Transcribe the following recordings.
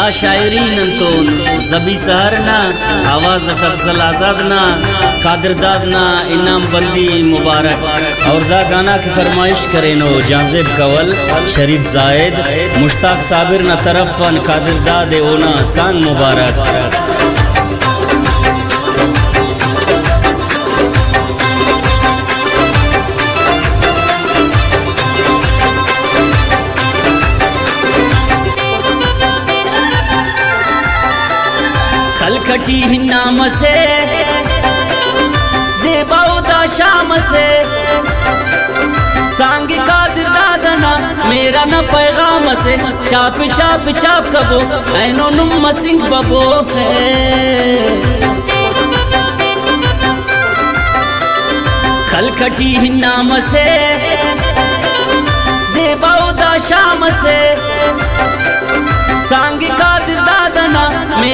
دا شاعری ننتون زبی سہرنا آواز افضل آزادنا قادر دادنا انام بندی مبارک. اور دا گانا کی فرمائش کرے نو جانزب کول، شریف زائد مشتاق صابر نہ طرف فن قادر داد، اونا سانگ مبارک. کھٹی ہی نام سے زیباو دا شام سے۔ سانگی قادر دادنا میرا نا پیغام سے۔ چاپ چاپ چاپ کبو اینو نم سنگ ببو ہے۔ کھلکٹی ہی نام سے زیباو دا شام سے۔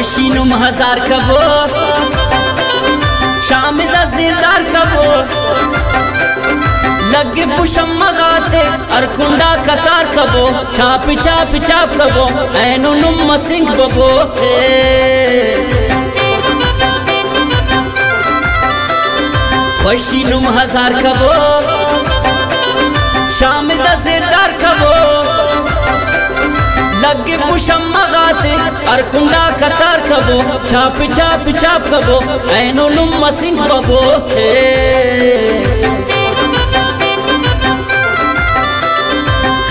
خوشی نم ہزار کبو، شام دا زیدار کبو۔ لگ پشم مغاتے ارکنڈا کتار کبو۔ چاپ چاپ چاپ کبو۔ اینو نم سنگ ببو۔ خوشی نم ہزار کبو۔ شام دا زیدار لگ پشم مغاتے ارکنڈا کتار کبو چاپ چاپ چاپ کبو اینو نم سنگ ببو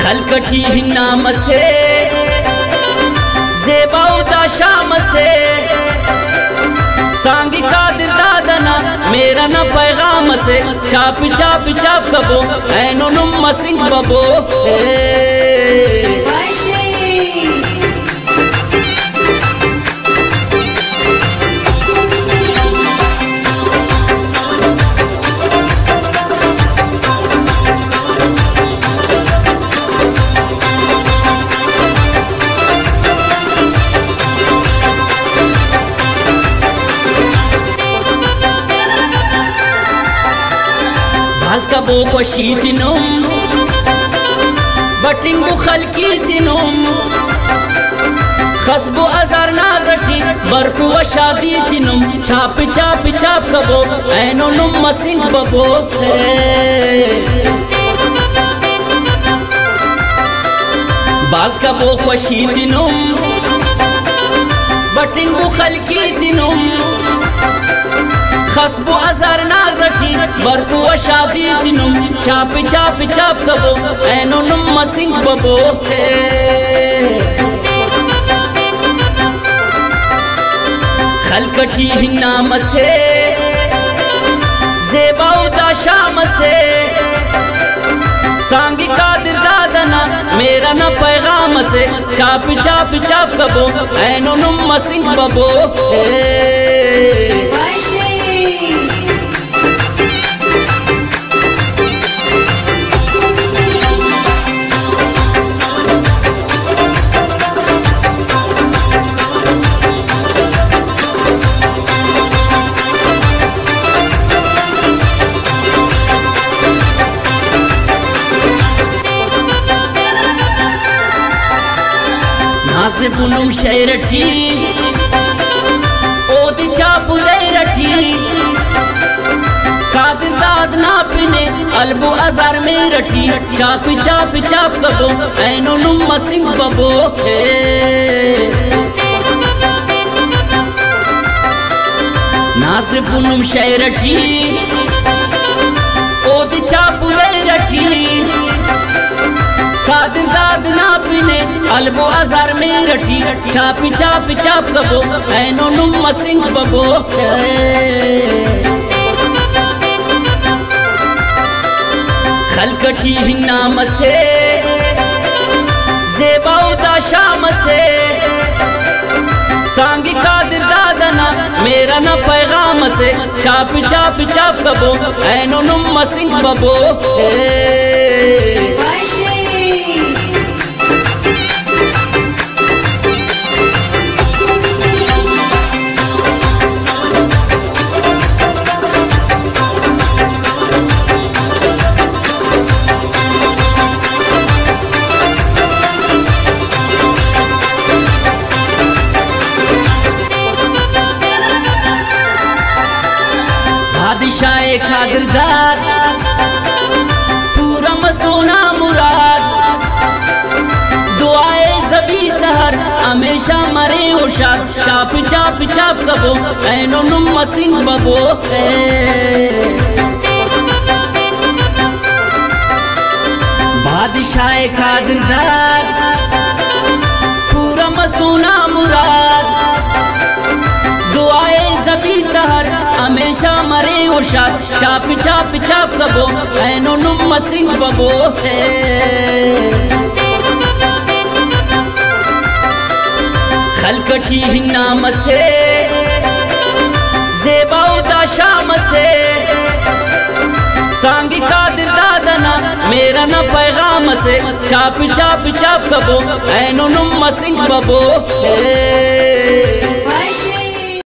خلکٹی ہی نام سے زیباو دا شام سے۔ سانگی قادر دادنا، میرا نا پیغام سے چاپ چاپ چاپ کبو اینو نم سنگ ببو ہے باز کبو خوشی تنم بٹنگو خلقی تنم خصبو ازار نازٹی برفو و شادی تنم چاپ چاپ چاپ کبو اینو نم سنگ ببو باز کبو خوشی تنم بٹنگو خلقی تنم خصبو ازار نازٹی برفو و شادی دنم چاپ چاپ چاپ کبو اینو نم سنگ ببو خلکٹی نام سے زیباو دا شام سے۔ سانگی قادر دادنا، میرا نا پیغام سے۔ چاپ چاپ چاپ کبو اینو نم سنگ ببو ہے نازبونم شیرٹی او دی چاپ چاپو لیرٹی قادر داد ناپنے البو ازار میرٹی چاپ چاپ چاپ کبو اینو نم سنگ ببو نازبونم شیرٹی او دی چاپو لیرٹی قادر ناپنے البو ازار میرٹی چاپی چاپی چاپ کبو اینو نم سنگ ببو۔ خلکٹی ہی نام سے، زیبا دا شام سے۔ سانگی قادر دادنا میرا نا پیغام سے۔ چاپ چاپ چاپ کبو اینو نم سنگ ببو۔ اے بادشاہ خادر دار پورا مسونا مراد۔ دعائے زبی سہر ہمیشہ مرے اوشاد چاپ چاپ چاپ کبو اینو نم سنگ ببو بادشاہ خادر دار پورا مسونا مراد۔ ہمیشہ مرے اوشاد چاپ چاپ چاپ کبو اینو نم سنگ ببو خلکٹی ہی نام سے زیباو دا شام سے۔ سانگی قادر دادنا میرا نا پیغام سے۔ چاپ چاپ چاپ کبو اینو نم سنگ ببو اے